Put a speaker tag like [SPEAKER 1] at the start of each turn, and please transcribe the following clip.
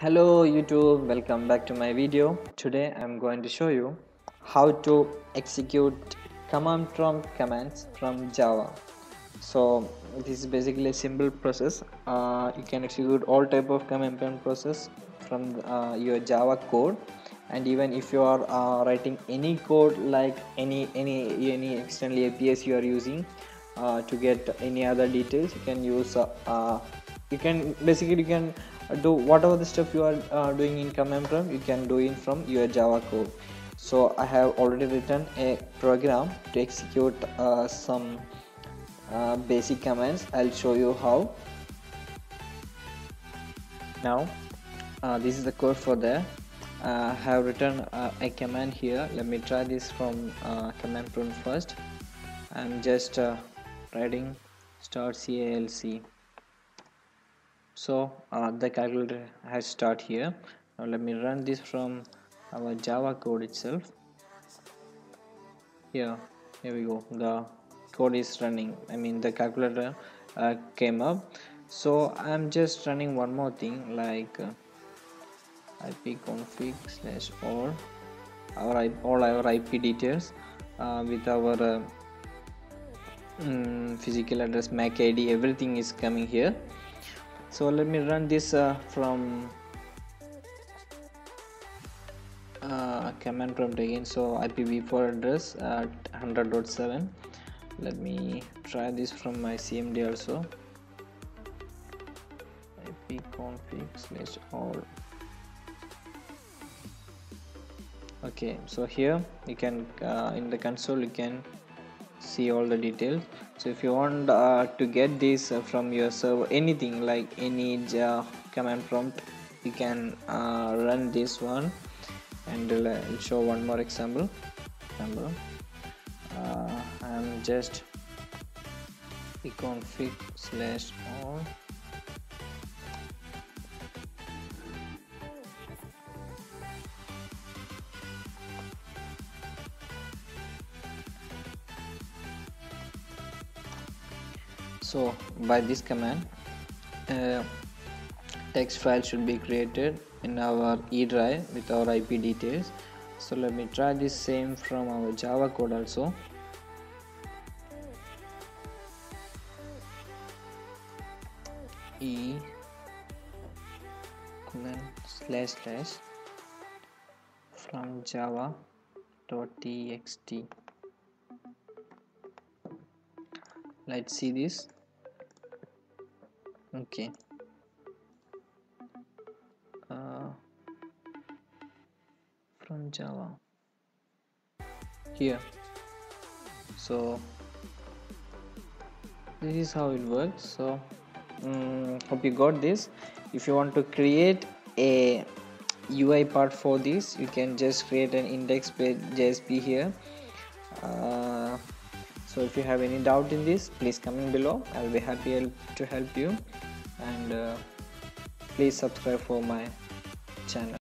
[SPEAKER 1] Hello YouTube, welcome back to my video. Today I'm going to show you how to execute command prompt commands from Java. So this is basically a simple process. Uh, you can execute all type of command prompt process from uh, your Java code and even if you are uh, writing any code like any any any external APIs you are using uh, to get any other details you can use uh, uh, you can basically you can do whatever the stuff you are uh, doing in command prompt you can do it from your java code. So i have already written a program to execute uh, some uh, basic commands. I'll show you how. Now uh, this is the code for that uh, I have written uh, a command here. Let me try this from command prompt first. I'm just writing start calc so uh, the calculator has start here. Now let me run this from our java code itself. Here here we go. The code is running. I mean the calculator uh, came up. So i'm just running one more thing like uh, ipconfig slash all our all our ip details uh, with our uh, mm, physical address mac id everything is coming here so let me run this uh, from uh, command prompt again. So ipv4 address at 100.7 let me try this from my cmd also. Ipconfig slash all. Okay so here you can uh, in the console you can see all the details. So if you want uh, to get this uh, from your server anything like any uh, command prompt you can uh, run this one. And I'll show one more example. Example. Uh, I'm just config slash all so by this command uh, text file should be created in our e drive with our ip details. So let me try this same from our java code also. E command slash slash from java dot txt. Let's see this okay. Uh, from java. Here. So this is how it works. So um, hope you got this. If you want to create a UI part for this you can just create an index JSP here. Uh, so if you have any doubt in this please comment below. I'll be happy to help you and uh, please subscribe for my channel